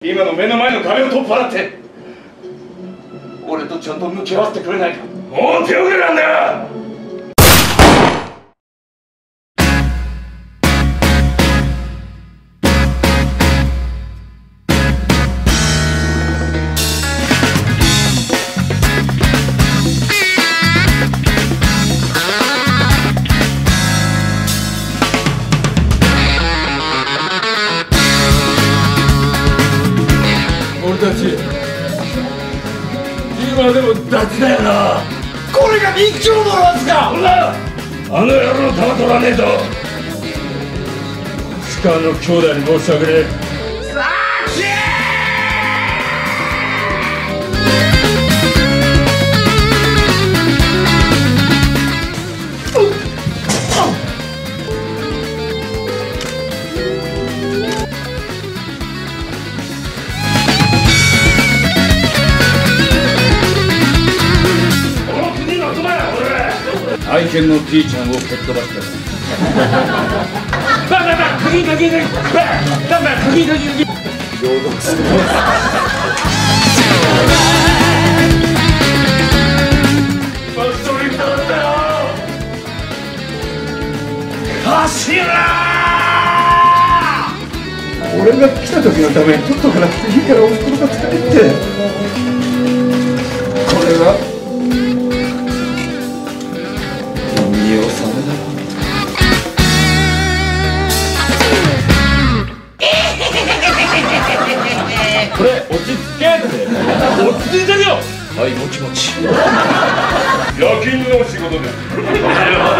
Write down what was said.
今の目の前の壁を取っ払って俺とちゃんと向き合わせてくれないか。もう手遅れなんだ俺たち。今でもダチだよな。これが日朝のはずかほら。あの野郎玉取らねえと。鹿の兄弟に申し訳ねえ愛犬の T ちゃんを蹴っ飛ばしたバカバカ鍵鍵鍵バカバカ鍵鍵鍵朗読す。るバストリフトだったよ走ら俺が来た時のために取っとかなくていいからおふくろが疲れって。これがこれ落ち着けって。落ち着いてるよ。はいもちもち。夜勤の仕事です